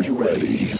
Are you ready?